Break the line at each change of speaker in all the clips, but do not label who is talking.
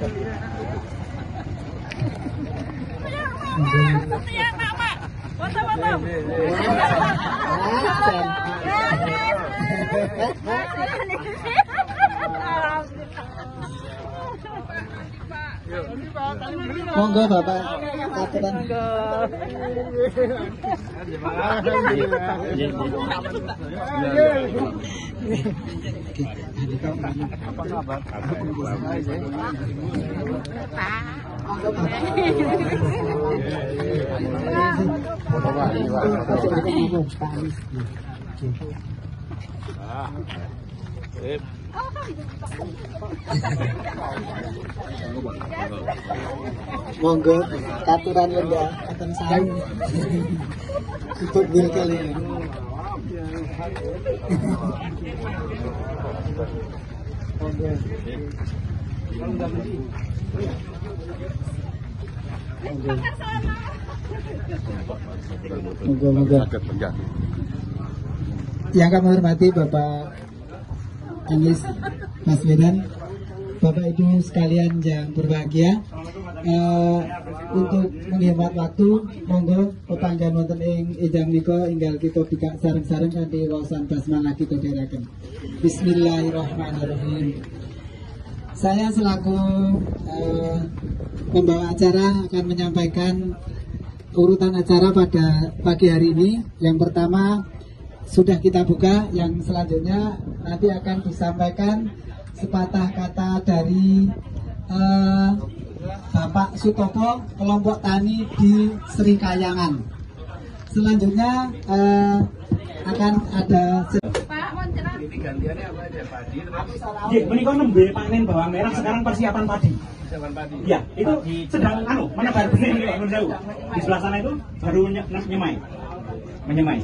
Mak, mak, Alhamdulillah. con cơ vào ba ba cái bên Hãy subscribe cho kênh Ghiền Mì Gõ Để không bỏ lỡ những video hấp dẫn Monggo aturan lenda akan saya untuk bil. Monggo. Monggo, monggo. Yang kami hormati Bapak Anies Baswedan, Bapak Ibu sekalian yang berbahagia, eh, untuk menghemat waktu, monggo pepanggian wonten ing ejang nika inggal kita bikak sareng-sareng kanthi wawasan basmalah kita dherekaken. Bismillahirrahmanirrahim. Saya selaku eh, pembawa acara akan menyampaikan urutan acara pada pagi hari ini. Yang pertama sudah kita buka, yang selanjutnya nanti akan disampaikan sepatah kata dari eh, Bapak Sutopo kelompok tani di Sri Kayangan. Selanjutnya eh, akan ada
Nggih, menika nembe panen bawang merah sekarang persiapan padi. Ya, itu sedang anu menebar benih nih Pak jauh. Di sebelah sana itu baru nye- nyemai. Menyemai.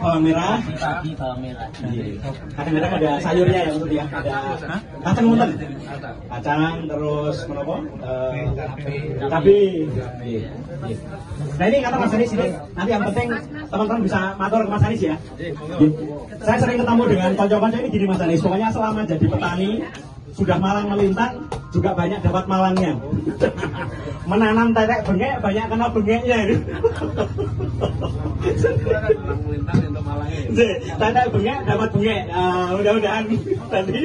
Bawang merah,
pagi bawang merah.
kadang-kadang ada sayurnya ya untuk dia ada kacang munten kacang terus menopo Eh, cabai. Iya, iya. nah ini kata Mas Anis ini. Nanti yang penting teman-teman bisa matur ke Mas Anis ya. Iya. saya sering ketemu dengan konco-konco ini gini Mas Anis pokoknya selama jadi petani sudah malang melintang juga banyak dapat malangnya menanam tetek bengek banyak kena bengeknya ini tanda bengek dapat bengek. Ah, mudah-mudahan tadi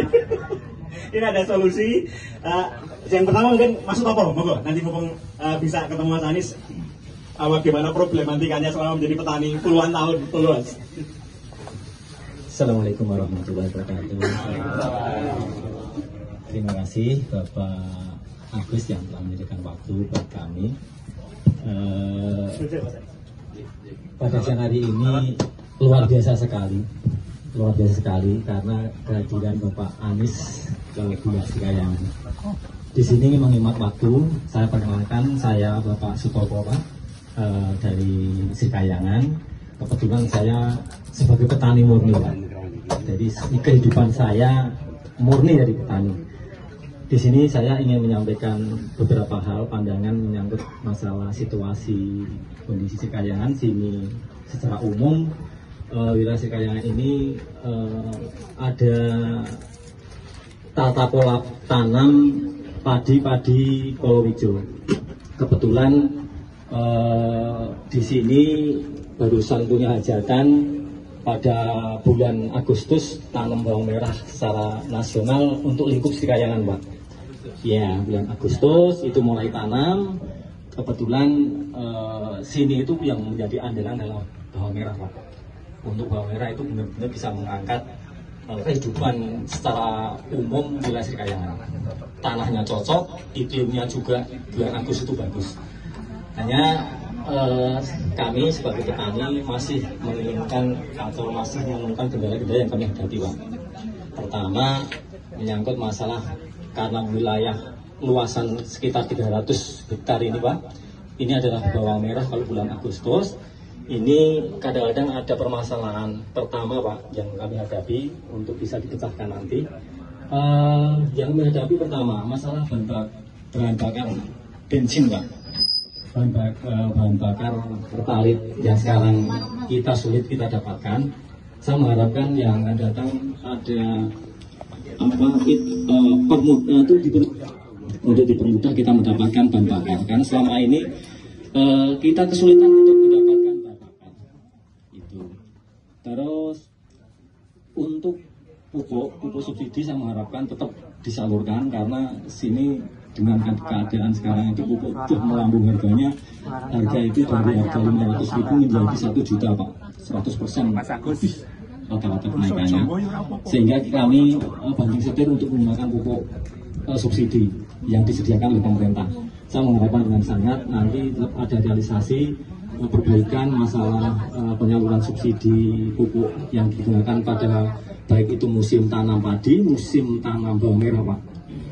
ini ada solusi. Ah, yang pertama mungkin masuk apa? Monggo nanti mumpung ah, bisa ketemu Mas Anies. Ah, bagaimana problematikanya selama menjadi petani puluhan tahun puluhan.
Assalamualaikum warahmatullahi wabarakatuh. Terima kasih Bapak Agus yang telah menyediakan waktu buat kami. Eh, pada siang hari ini luar biasa sekali, luar biasa sekali karena kehadiran Bapak Anies Gula Sikayangan. Di sini menghemat waktu, saya perkenalkan saya Bapak Sutopo eh, dari Sikayangan. Kebetulan saya sebagai petani murni Pak. Jadi kehidupan saya murni dari petani. Di sini saya ingin menyampaikan beberapa hal pandangan menyangkut masalah situasi kondisi Sikayangan sini secara umum eh, wilayah Sikayangan ini eh, ada tata pola tanam padi-padi kolorijo. Kebetulan eh, di sini barusan punya hajatan pada bulan Agustus tanam bawang merah secara nasional untuk lingkup Sikayangan, Pak. Ya, bulan Agustus itu mulai tanam. Kebetulan eh, sini itu yang menjadi andalan adalah bawang merah, Pak. Untuk bawang merah itu benar-benar bisa mengangkat eh, kehidupan secara umum wilayah Srikayangan. Tanahnya cocok, iklimnya juga bulan Agustus itu bagus. Hanya eh, kami sebagai petani masih menginginkan atau masih menemukan kendala-kendala yang kami hadapi, Pak. Pertama, menyangkut masalah karena wilayah luasan sekitar 300 hektar ini Pak. Ini adalah bawang merah kalau bulan Agustus. Ini kadang-kadang ada permasalahan pertama Pak yang kami hadapi untuk bisa dipecahkan nanti. Eh, yang kami hadapi pertama masalah bahan, bak- bahan bakar bensin Pak. Bahan, bak- eh, bahan bakar pertalit yang sekarang kita sulit kita dapatkan. Saya mengharapkan yang akan datang ada apa it, uh, permudah itu dipermudah untuk dipermudah kita mendapatkan bahan bakar karena selama ini uh, kita kesulitan untuk mendapatkan bahan bakar itu terus untuk pupuk pupuk subsidi saya mengharapkan tetap disalurkan karena sini dengan keadaan sekarang itu pupuk sudah melambung harganya. Harga itu dari harga 500 ribu menjadi 1 juta pak. 100 persen lebih rata-rata kenaikannya. sehingga kami uh, banting setir untuk menggunakan pupuk uh, subsidi yang disediakan oleh pemerintah. Saya mengharapkan dengan sangat nanti ada realisasi uh, perbaikan masalah uh, penyaluran subsidi pupuk yang digunakan pada baik itu musim tanam padi, musim tanam bawang merah pak.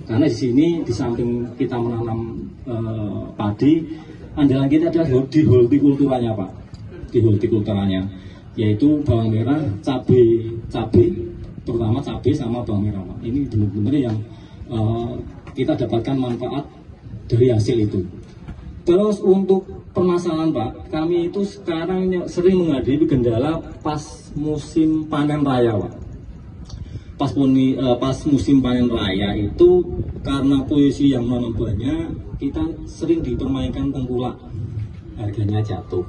Karena di sini di samping kita menanam uh, padi, andalan kita adalah di hortikulturanya pak, di hortikulturanya yaitu bawang merah, cabai, cabai, terutama cabai sama bawang merah. Ini benar-benar yang uh, kita dapatkan manfaat dari hasil itu. Terus untuk permasalahan Pak, kami itu sekarang sering menghadapi kendala pas musim panen raya Pak pas puni, uh, pas musim panen raya itu karena posisi yang banyak kita sering dipermainkan tengkulak harganya jatuh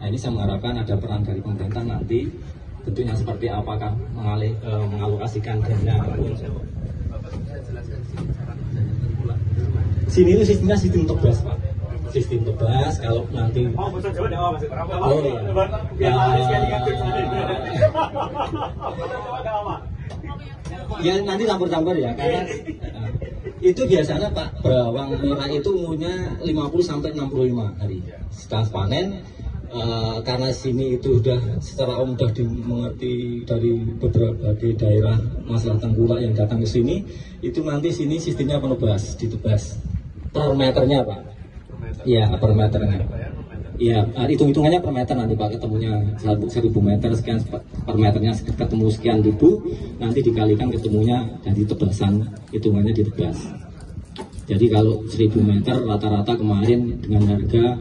nah ini saya mengharapkan ada peran dari pemerintah nanti. Tentunya seperti apakah mengalih, uh, mengalokasikan dana. Sini itu sistemnya sistem tebas pak. Sistem tebas kalau nanti oh, oh iya. Ya. Nanti campur-campur ya karena uh, itu biasanya Pak bawang merah itu umurnya 50 sampai 65 hari. Setelah panen uh, karena sini itu sudah secara umum sudah dimengerti dari beberapa daerah masalah tengkulak yang datang ke sini itu nanti sini sistemnya penebas ditebas. Per meternya Pak. Iya per meternya. Iya, hitung-hitungannya per meter nanti Pak. Ketemunya seribu meter sekian per meternya ketemu sekian ribu, nanti dikalikan ketemunya dari tebasan hitungannya ditebas. Jadi kalau seribu meter rata-rata kemarin dengan harga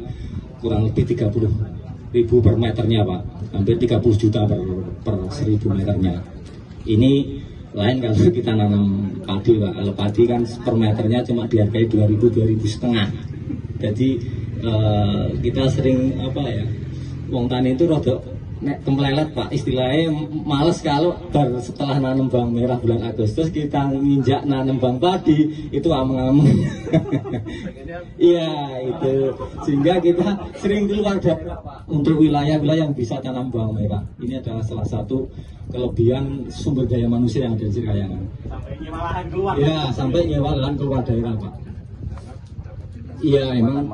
kurang lebih 30 ribu per meternya Pak, hampir 30 juta per, per seribu meternya. Ini lain kalau kita nanam padi Pak, kalau padi kan per meternya cuma dihargai 2000 2000 setengah. Jadi uh, kita sering apa ya wong tani itu rada nek kemelelet pak. Istilahnya males kalau baru setelah nanam bawang merah bulan Agustus kita nginjak nanam bawang padi itu ameng-ameng iya itu. Sehingga kita sering keluar untuk wilayah-wilayah yang bisa tanam bawang merah. Ini adalah salah satu kelebihan sumber daya manusia yang ada di Kayangan sampai nyewa lahan keluar. Ya sampai nyewa lahan keluar daerah pak iya emang ya.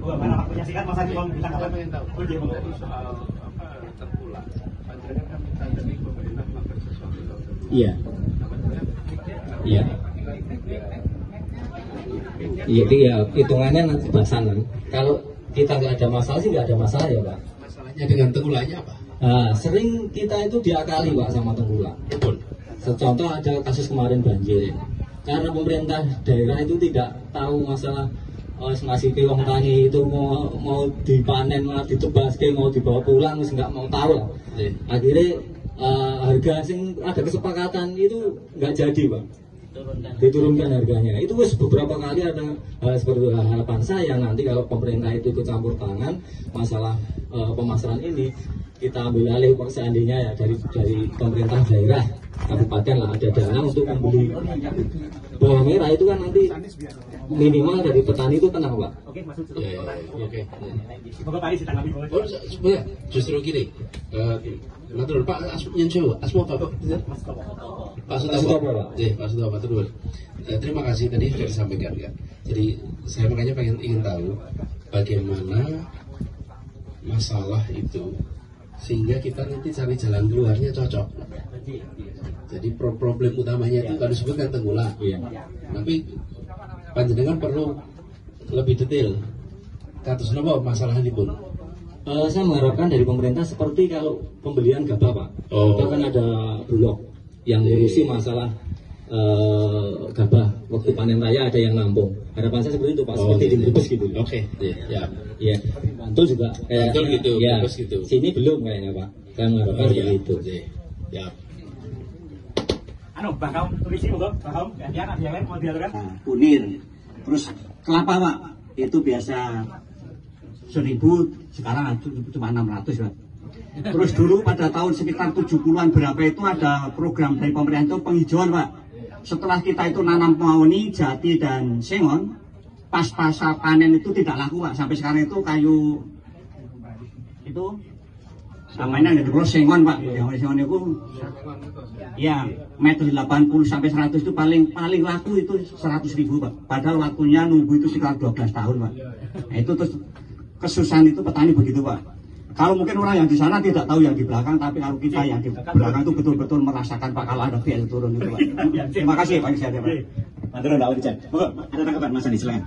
Oh, kan. Iya. Iya. Iya, iya, hitungannya nanti bahasan kan. Kalau kita nggak ada masalah sih nggak ada masalah ya pak.
Masalahnya dengan tengkulaknya apa?
Nah, sering kita itu diakali pak sama tengkulak. Betul. Contoh ada kasus kemarin banjir. Karena pemerintah daerah itu tidak tahu masalah oh, ngasih ke wong tani itu mau mau dipanen mau ditebas ke mau dibawa pulang nggak mau tahu lah. Akhirnya uh, harga sing ada kesepakatan itu nggak jadi bang diturunkan harganya itu wes beberapa kali ada uh, seperti harapan saya nanti kalau pemerintah itu ikut campur tangan masalah uh, pemasaran ini kita ambil alih seandainya ya dari dari pemerintah daerah kabupaten lah ada dana untuk membeli bawang merah itu kan nanti minimal dari petani itu tenang pak. Oke maksud ya, ya, ya, Oke. Bapak tadi ditanggapi Oh sebenarnya justru gini. Uh, Matur Pak yang jauh, asmo apa Pak? Pak Sutopo. Pak Sutopo terus. Uh, terima kasih tadi sudah disampaikan ya. Jadi saya makanya pengen ingin tahu bagaimana masalah itu sehingga kita nanti cari jalan keluarnya cocok. Jadi problem utamanya itu kalau disebutkan tengkulak. Iya. Tapi panjenengan perlu lebih detail. Katus nopo masalah ini pun. Uh, saya mengharapkan dari pemerintah seperti kalau pembelian gabah pak, oh. kita kan ada bulog yang ngurusi masalah uh, gabah waktu panen raya ada yang nampung. Harapan saya seperti itu Pak,
Oh,
seperti
gitu.
di Brebes gitu.
Oke, ya, ya.
Iya, Bantul juga kayak
Bantul gitu,
ya,
Brebes gitu.
Sini belum kayaknya Pak. Saya mengharapkan
Oh,
seperti
ya.
itu.
Ya.
Anu, Bang Kaum, tulis ini Bang Kaum, gantian ada yang lain mau diaturkan?
Nah, punir terus kelapa pak itu biasa seribu sekarang cuma 600 pak terus dulu pada tahun sekitar 70-an berapa itu ada program dari pemerintah itu penghijauan pak setelah kita itu nanam mahoni, jati dan sengon pas pasca panen itu tidak laku pak sampai sekarang itu kayu itu namanya ada terus sengon pak yang sengon itu Ya, meter 80 sampai 100 itu paling paling laku itu 100 ribu pak. Padahal waktunya nunggu itu sekitar 12 tahun pak. Nah, itu terus kesusahan itu petani begitu pak. Kalau mungkin orang yang di sana tidak tahu yang di belakang, tapi kalau kita yang di belakang itu betul-betul merasakan pak kalau ada biaya turun itu pak. Terima kasih pak Isyad ya pak.
Matur nuwun Pak ada tanggapan Mas Andi silakan.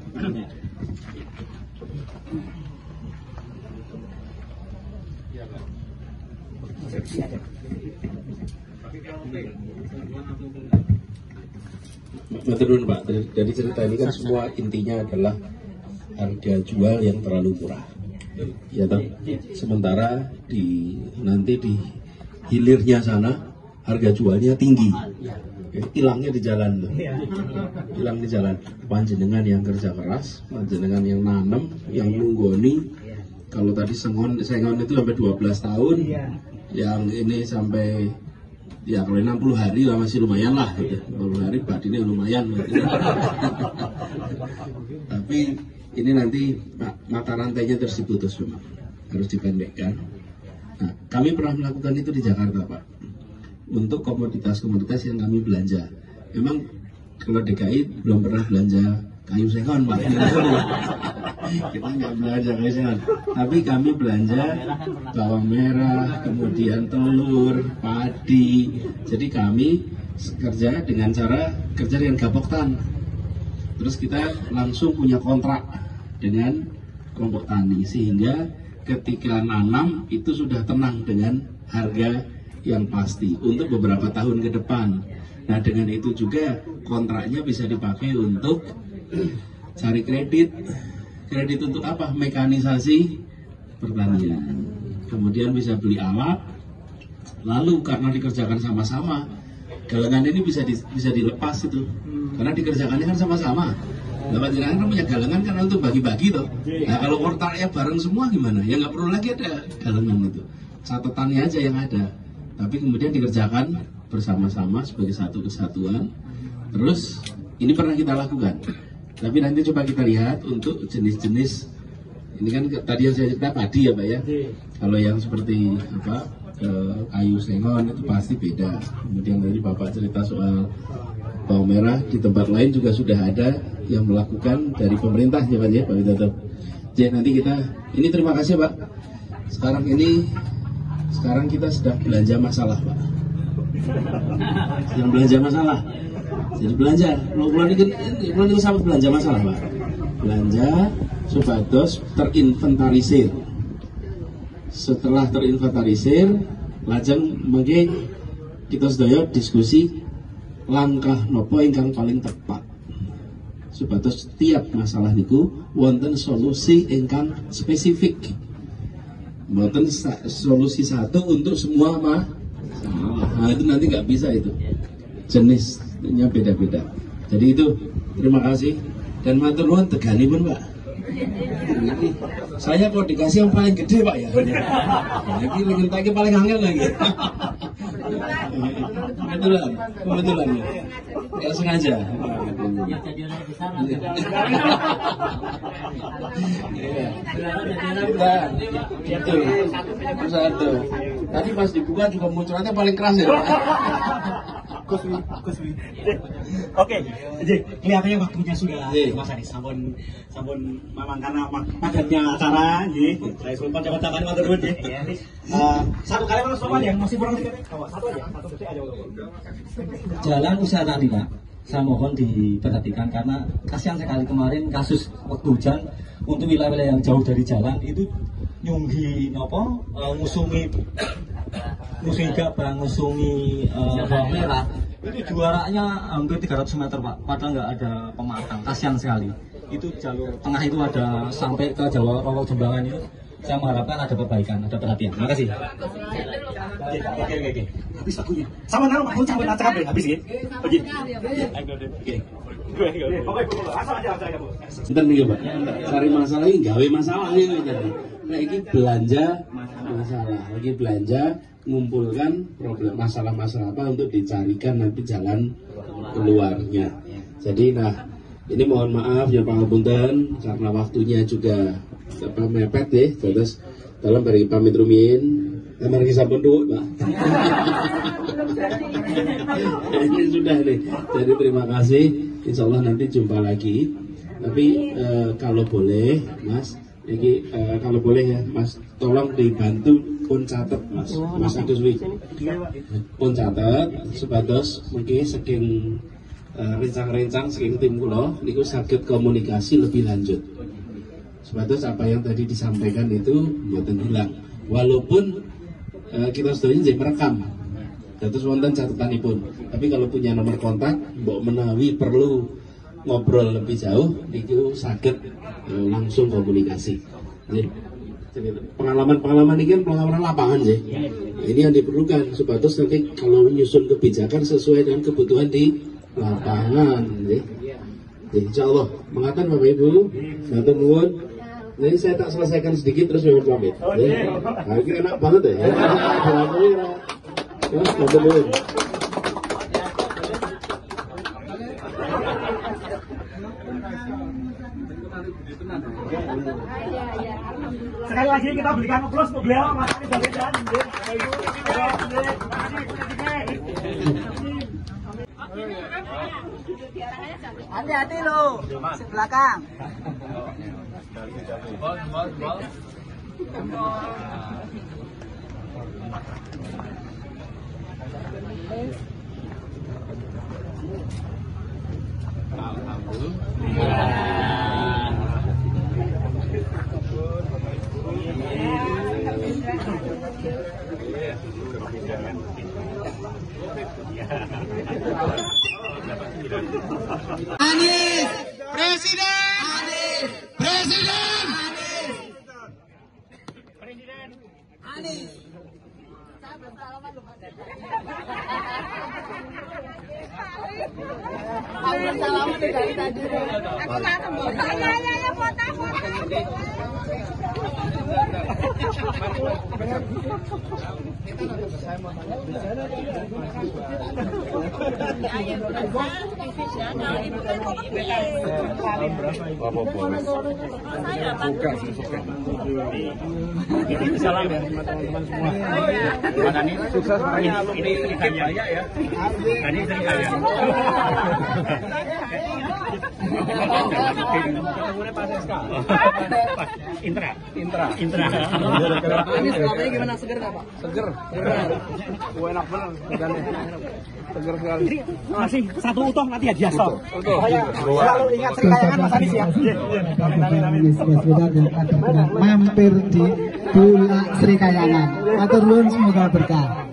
Matur nuwun, Pak. Dari cerita ini kan semua intinya adalah harga jual yang terlalu murah. Ya toh? Sementara di nanti di hilirnya sana harga jualnya tinggi. Hilangnya di jalan tuh. Hilang di jalan. Panjenengan yang kerja keras, panjenengan yang nanam, yang nunggoni. Kalau tadi sengon, sengon itu sampai 12 tahun. Yang ini sampai ya kalau 60 hari lah masih lumayan lah gitu. 60 hari batinnya lumayan tapi ini nanti ma- mata rantainya terus diputus memang harus dipendekkan. Nah, kami pernah melakukan itu di Jakarta Pak. Untuk komoditas-komoditas yang kami belanja. Memang kalau DKI belum pernah belanja kayu sengon Pak. Kita nggak belanja kayu sengon tapi kami belanja bawang merah kemudian telur padi. Jadi kami kerja dengan cara kerja dengan gapoktan. Terus kita langsung punya kontrak dengan kelompok tani sehingga ketika nanam itu sudah tenang dengan harga yang pasti untuk beberapa tahun ke depan. Nah dengan itu juga kontraknya bisa dipakai untuk cari kredit. Kredit untuk apa? Mekanisasi pertanian. Kemudian bisa beli alat. Lalu karena dikerjakan sama-sama, galangan ini bisa di- bisa dilepas itu. Karena dikerjakannya kan sama-sama. Nah, panjenengan kan punya galangan karena untuk bagi-bagi tuh. Nah, kalau kontraknya bareng semua gimana? Ya nggak perlu lagi ada galangan itu. Catatannya aja yang ada. Tapi kemudian dikerjakan bersama-sama sebagai satu kesatuan. Terus ini pernah kita lakukan. Tapi nanti coba kita lihat untuk jenis-jenis ini kan tadi yang saya cerita padi ya Pak ya. Kalau yang seperti apa eh, kayu sengon itu pasti beda. Kemudian tadi Bapak cerita soal bawang merah di tempat lain juga sudah ada yang melakukan dari pemerintah ya Pak Pak Widodo. Jadi nanti kita ini terima kasih Pak. Sekarang ini sekarang kita sedang belanja masalah Pak. Sedang belanja masalah. Jadi belanja, bulan ini bulan ini sama belanja masalah Pak. Belanja supados terinventarisir. Setelah terinventarisir, lajeng mengke kita sedaya diskusi langkah nopo ingkang paling tepat supados setiap masalah niku wonten solusi ingkang spesifik wonten solusi satu untuk semua mah nah itu nanti nggak bisa itu jenisnya beda-beda jadi itu terima kasih dan matur nuwun tegani pun pak saya kok dikasih yang paling gede pak ya ingin tagi paling angel lagi kebetulan kebetulan ya nggak sengaja Iya. Nah, gitu. Itu satu. Tadi pas dibuka juga munculannya paling keras ya. Pak.
Oke, jadi kelihatannya waktunya sudah
Iya.
Mas Anies sampun sampun memang karena padatnya acara nggih. Saya sumpah coba tangan matur nuwun nggih. Satu kali mana sopan yang masih kurang tiga satu aja, satu detik aja.
Jalan usaha tadi Pak, saya mohon diperhatikan karena kasihan sekali kemarin kasus waktu hujan untuk wilayah-wilayah yang jauh dari jalan itu nyunggi nopo eh, ngusungi ngusungi gabah, ngusungi eh, bawang merah Itu juaranya hampir 300 meter Pak, padahal nggak ada pematang, kasihan sekali. Itu jalur tengah itu ada sampai ke Jawa Roro Jembangan itu. Saya mengharapkan ada perbaikan, ada perhatian. Terima kasih.
Oke, oke, oke, oke. Habis lagunya. Sama nang aku cabut acara kabeh habis ya. Oke. Oke. Oke. Oke, asal aja aja Bu.
Sebentar nih Pak, cari masalah ini gawe masalah ini tadi. Nah ini belanja masalah, lagi belanja ngumpulkan problem masalah-masalah apa untuk dicarikan nanti jalan keluarnya. Jadi nah ini mohon maaf ya Pak Punten karena waktunya juga apa mepet nih, terus dalam beri pamit rumin. Kamar kisah penduk, Pak. ini sudah nih. Jadi terima kasih. Insya Allah nanti jumpa lagi. Tapi eh, kalau boleh, Mas, ini eh, kalau boleh ya, Mas, tolong dibantu pun catat, Mas, Mas Agus Wi. Pun catat, sebatas mungkin saking eh, rencang-rencang saking tim kulo, niku sakit komunikasi lebih lanjut. Sebatas apa yang tadi disampaikan itu buatan hilang. Walaupun eh, kita sudah jadi merekam, Terus wonten catatanipun. Tapi kalau punya nomor kontak, mbok menawi perlu ngobrol lebih jauh, itu sakit eh, langsung komunikasi. Jadi, pengalaman-pengalaman ini kan pengalaman lapangan sih. Ini yang diperlukan supaya terus nanti kalau menyusun kebijakan sesuai dengan kebutuhan di lapangan. Ya. Insya Allah, mengatakan Bapak Ibu, Matur nuwun. Nah, ini saya tak selesaikan sedikit terus mohon pamit. Ya. Nah, enak banget ya. ya. Ya, matur nuwun.
Sekali lagi kita berikan aplaus untuk beliau Mas Anies Baswedan. Ya, nggih. Terima kasih,
Di belakang.
Anies Presiden Anies Presiden
Anies. Aku belum salaman dari tadi. Aku nggak sembuh. Ya ya ya foto foto.
Salam ya teman-teman semua. Mas sukses ini ya. Tadi istri. Intra. Intra. Intra.
Ini selama gimana seger nggak pak?
Seger. Wah, enak bener ikannya. Seger sekali.
Jadi masih satu utuh nanti ya Diasto.
Utuh.
Selalu ingat Sri Kayangan Mas Anies ya.
Ada pernah mampir di Bulak Sri Kayangan. Matur nuwun semoga berkah.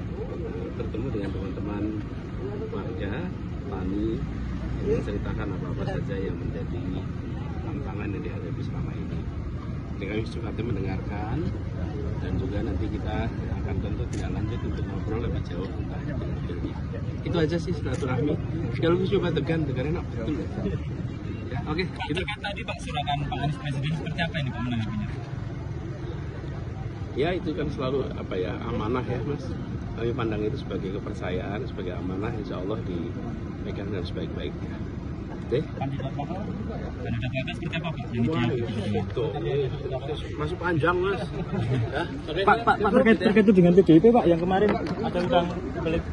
bertemu dengan teman-teman warga, tani, yang menceritakan apa-apa saja yang menjadi tantangan yang dihadapi selama ini. Jadi kami juga mendengarkan dan juga nanti kita akan tentu tidak lanjut untuk ngobrol lebih jauh tentang ini. Itu aja sih silaturahmi. Kalau coba tegan, tegan enak betul. Ya, oke, gitu.
Terkait tadi Pak silakan Pak Anies Presiden seperti apa ini Pak menanggapinya?
Ya itu kan selalu apa ya amanah ya mas. Kami pandang itu sebagai kepercayaan, sebagai amanah, insya Allah dipegang dengan sebaik-baiknya.
Kandidat Bapak? Kandidat seperti apa Pak? Yang
Itu, masih panjang mas. Ya.
Pak, Pak, Pak terkait, terkait itu dengan PDIP Pak yang kemarin ada undang balik